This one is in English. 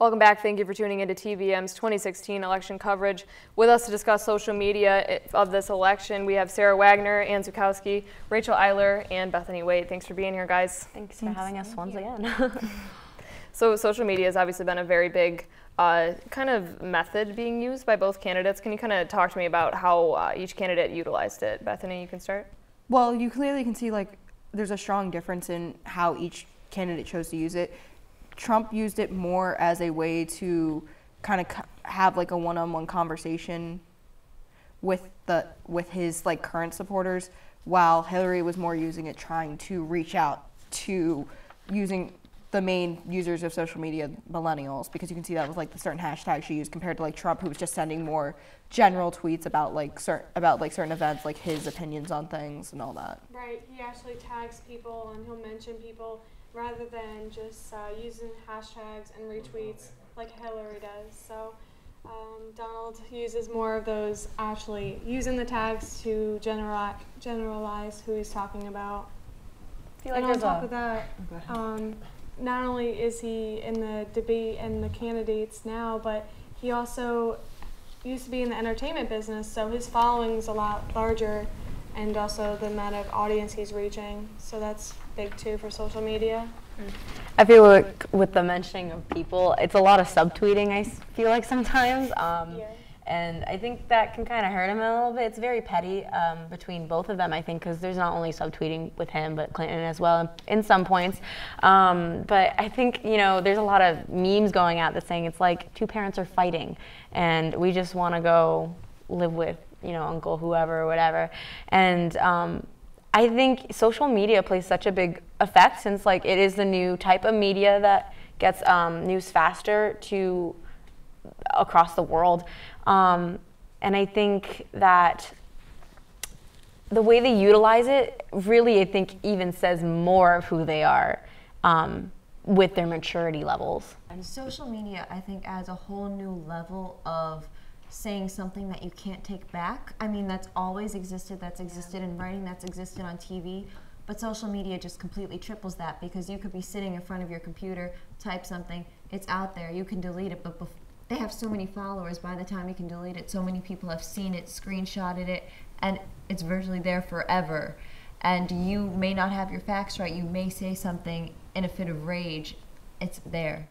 Welcome back. Thank you for tuning into TVM's 2016 election coverage. With us to discuss social media of this election, we have Sarah Wagner, Ann Zukowski, Rachel Eiler, and Bethany Wade. Thanks for being here, guys. Thanks, Thanks. for having us Thank once you. again. so social media has obviously been a very big uh, kind of method being used by both candidates. Can you kind of talk to me about how uh, each candidate utilized it? Bethany, you can start. Well, you clearly can see like there's a strong difference in how each candidate chose to use it. Trump used it more as a way to kind of have like a one-on-one conversation with the with his like current supporters while Hillary was more using it trying to reach out to using the main users of social media millennials because you can see that with like the certain hashtags she used compared to like Trump who was just sending more general tweets about like certain about like certain events like his opinions on things and all that. Right. He actually tags people and he'll mention people rather than just uh, using hashtags and retweets like Hillary does. So um, Donald uses more of those actually using the tags to generalize, generalize who he's talking about. Like and on top a, of that, oh, um, not only is he in the debate and the candidates now, but he also used to be in the entertainment business, so his following's a lot larger and also the amount of audience he's reaching. So that's big too for social media. I feel like with the mentioning of people, it's a lot of subtweeting. I feel like sometimes, um, yeah. and I think that can kind of hurt him a little bit. It's very petty um, between both of them, I think, because there's not only subtweeting with him, but Clinton as well in some points. Um, but I think you know, there's a lot of memes going out that saying it's like two parents are fighting, and we just want to go live with you know, uncle whoever whatever. And um, I think social media plays such a big effect since like it is the new type of media that gets um, news faster to across the world. Um, and I think that the way they utilize it really, I think, even says more of who they are um, with their maturity levels. And social media, I think, adds a whole new level of saying something that you can't take back. I mean, that's always existed, that's existed yeah. in writing, that's existed on TV. But social media just completely triples that because you could be sitting in front of your computer, type something, it's out there, you can delete it, but they have so many followers by the time you can delete it, so many people have seen it, screenshotted it, and it's virtually there forever. And you may not have your facts right, you may say something in a fit of rage, it's there.